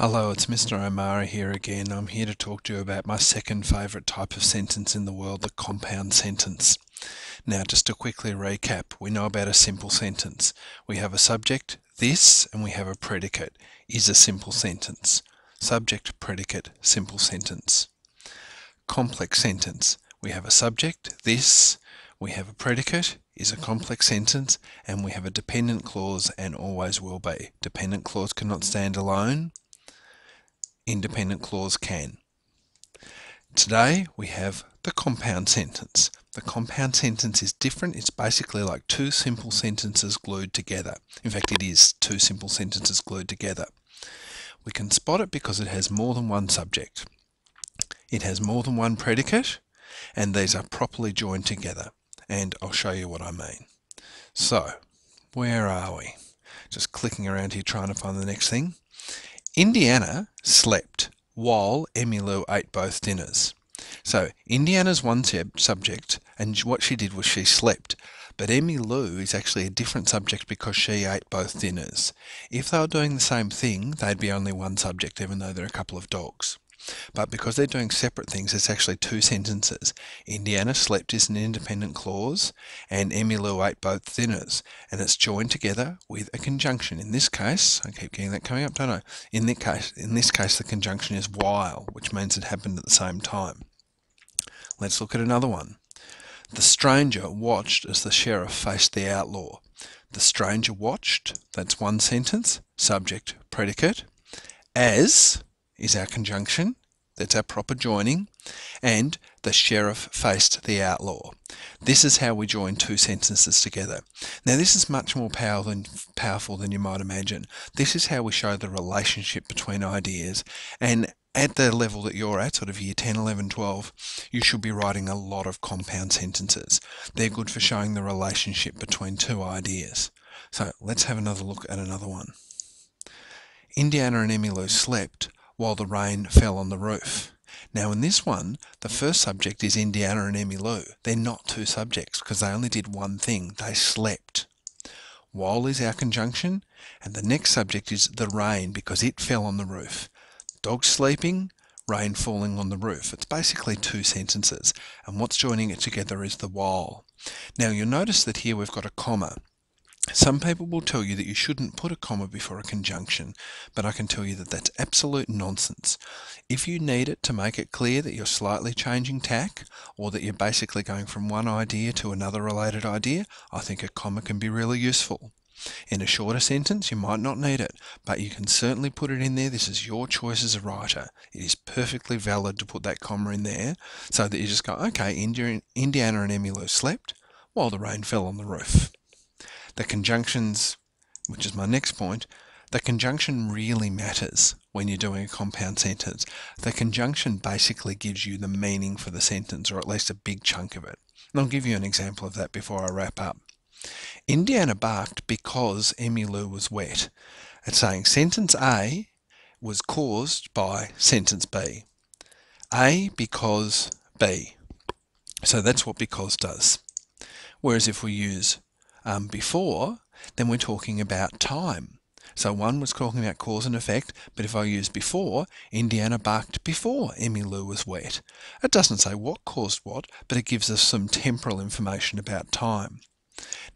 Hello, it's Mr. O'Meara here again. I'm here to talk to you about my second favourite type of sentence in the world, the compound sentence. Now, just to quickly recap, we know about a simple sentence. We have a subject, this, and we have a predicate, is a simple sentence. Subject, predicate, simple sentence. Complex sentence. We have a subject, this, we have a predicate, is a complex sentence, and we have a dependent clause and always will be. Dependent clause cannot stand alone independent clause can. Today we have the compound sentence. The compound sentence is different. It's basically like two simple sentences glued together. In fact, it is two simple sentences glued together. We can spot it because it has more than one subject. It has more than one predicate, and these are properly joined together. And I'll show you what I mean. So, where are we? Just clicking around here trying to find the next thing. Indiana slept while Emmylou ate both dinners. So Indiana's one subject, and what she did was she slept. But Emmylou is actually a different subject because she ate both dinners. If they were doing the same thing, they'd be only one subject, even though they're a couple of dogs. But because they're doing separate things, it's actually two sentences. Indiana slept is an independent clause, and Emmylou ate both dinners, and it's joined together with a conjunction. In this case, I keep getting that coming up, don't I? In this case, in this case, the conjunction is while, which means it happened at the same time. Let's look at another one. The stranger watched as the sheriff faced the outlaw. The stranger watched, that's one sentence, subject, predicate, as is our conjunction, that's our proper joining, and the sheriff faced the outlaw. This is how we join two sentences together. Now this is much more powerful than, powerful than you might imagine. This is how we show the relationship between ideas and at the level that you're at, sort of year 10, 11, 12, you should be writing a lot of compound sentences. They're good for showing the relationship between two ideas. So let's have another look at another one. Indiana and Emmylou slept while the rain fell on the roof. Now in this one, the first subject is Indiana and Emmylou. They're not two subjects because they only did one thing. They slept. While is our conjunction, and the next subject is the rain because it fell on the roof. Dog sleeping, rain falling on the roof. It's basically two sentences, and what's joining it together is the while. Now you'll notice that here we've got a comma. Some people will tell you that you shouldn't put a comma before a conjunction, but I can tell you that that's absolute nonsense. If you need it to make it clear that you're slightly changing tack, or that you're basically going from one idea to another related idea, I think a comma can be really useful. In a shorter sentence, you might not need it, but you can certainly put it in there. This is your choice as a writer. It is perfectly valid to put that comma in there so that you just go, okay, Indiana and Emmylou slept while the rain fell on the roof. The conjunctions, which is my next point, the conjunction really matters when you're doing a compound sentence. The conjunction basically gives you the meaning for the sentence, or at least a big chunk of it. And I'll give you an example of that before I wrap up. Indiana barked because Emmylou was wet. It's saying sentence A was caused by sentence B. A because B. So that's what because does. Whereas if we use um, before, then we're talking about time. So one was talking about cause and effect, but if I use before, Indiana barked before Emmylou was wet. It doesn't say what caused what, but it gives us some temporal information about time.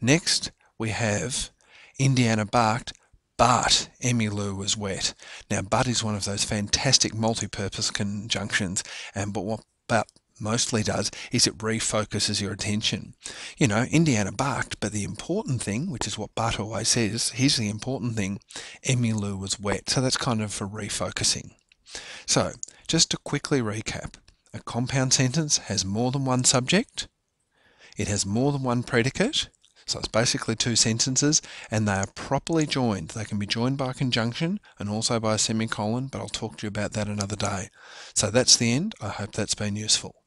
Next, we have Indiana barked, but Emmylou was wet. Now, but is one of those fantastic multi-purpose conjunctions, and but what but mostly does is it refocuses your attention. You know, Indiana barked, but the important thing, which is what But always says, here's the important thing, Emmylou was wet. So that's kind of for refocusing. So, just to quickly recap, a compound sentence has more than one subject, it has more than one predicate, so it's basically two sentences and they are properly joined. They can be joined by a conjunction and also by a semicolon, but I'll talk to you about that another day. So that's the end. I hope that's been useful.